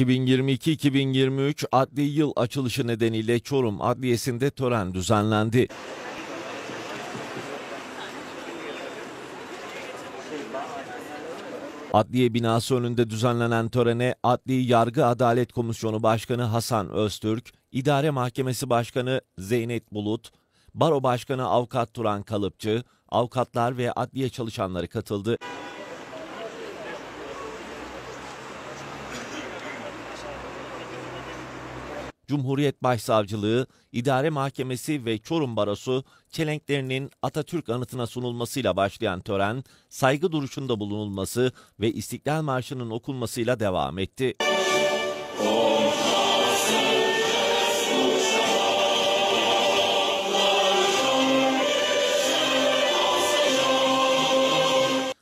2022-2023 adli yıl açılışı nedeniyle Çorum Adliyesi'nde tören düzenlendi. Adliye binası önünde düzenlenen törene Adli Yargı Adalet Komisyonu Başkanı Hasan Öztürk, İdare Mahkemesi Başkanı Zeynep Bulut, Baro Başkanı Avukat Turan Kalıpçı, avukatlar ve adliye çalışanları katıldı. Cumhuriyet Başsavcılığı, İdare Mahkemesi ve Çorum Barosu çelenklerinin Atatürk anıtına sunulmasıyla başlayan tören, saygı duruşunda bulunulması ve İstiklal Marşı'nın okunmasıyla devam etti.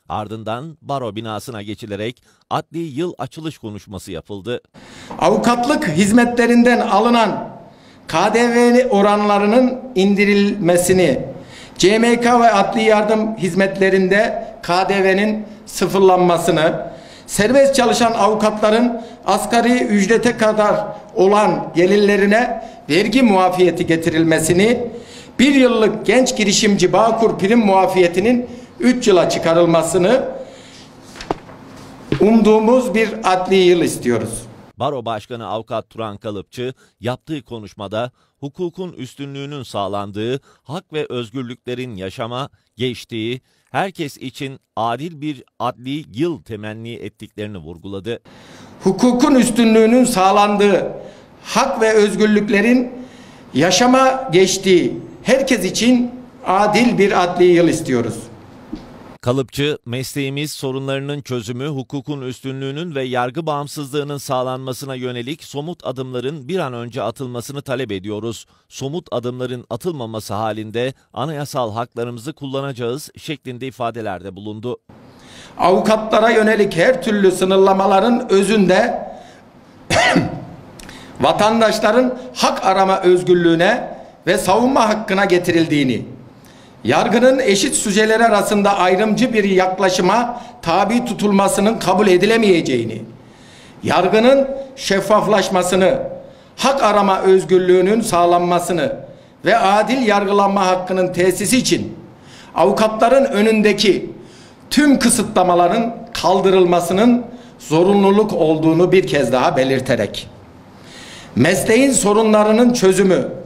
Ardından baro binasına geçilerek adli yıl açılış konuşması yapıldı. Avukatlık hizmetlerinden alınan KDV oranlarının indirilmesini, CMK ve adli yardım hizmetlerinde KDV'nin sıfırlanmasını, serbest çalışan avukatların asgari ücrete kadar olan gelirlerine vergi muafiyeti getirilmesini, bir yıllık genç girişimci Bağkur prim muafiyetinin 3 yıla çıkarılmasını umduğumuz bir adli yıl istiyoruz. Baro Başkanı Avukat Turan Kalıpçı yaptığı konuşmada hukukun üstünlüğünün sağlandığı, hak ve özgürlüklerin yaşama geçtiği, herkes için adil bir adli yıl temenni ettiklerini vurguladı. Hukukun üstünlüğünün sağlandığı, hak ve özgürlüklerin yaşama geçtiği, herkes için adil bir adli yıl istiyoruz. Kalıpçı, mesleğimiz sorunlarının çözümü, hukukun üstünlüğünün ve yargı bağımsızlığının sağlanmasına yönelik somut adımların bir an önce atılmasını talep ediyoruz. Somut adımların atılmaması halinde anayasal haklarımızı kullanacağız şeklinde ifadelerde bulundu. Avukatlara yönelik her türlü sınırlamaların özünde vatandaşların hak arama özgürlüğüne ve savunma hakkına getirildiğini, yargının eşit süceler arasında ayrımcı bir yaklaşıma tabi tutulmasının kabul edilemeyeceğini, yargının şeffaflaşmasını, hak arama özgürlüğünün sağlanmasını ve adil yargılanma hakkının tesisi için avukatların önündeki tüm kısıtlamaların kaldırılmasının zorunluluk olduğunu bir kez daha belirterek mesleğin sorunlarının çözümü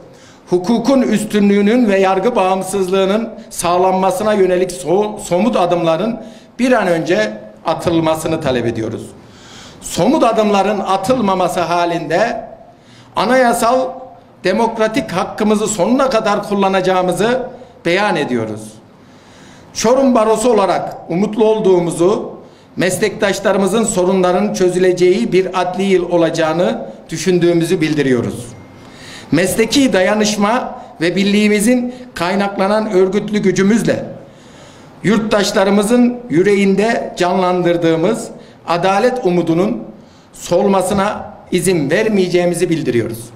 hukukun üstünlüğünün ve yargı bağımsızlığının sağlanmasına yönelik so somut adımların bir an önce atılmasını talep ediyoruz. Somut adımların atılmaması halinde anayasal demokratik hakkımızı sonuna kadar kullanacağımızı beyan ediyoruz. Çorum Barosu olarak umutlu olduğumuzu, meslektaşlarımızın sorunların çözüleceği bir adli yıl olacağını düşündüğümüzü bildiriyoruz mesleki dayanışma ve birliğimizin kaynaklanan örgütlü gücümüzle yurttaşlarımızın yüreğinde canlandırdığımız adalet umudunun solmasına izin vermeyeceğimizi bildiriyoruz.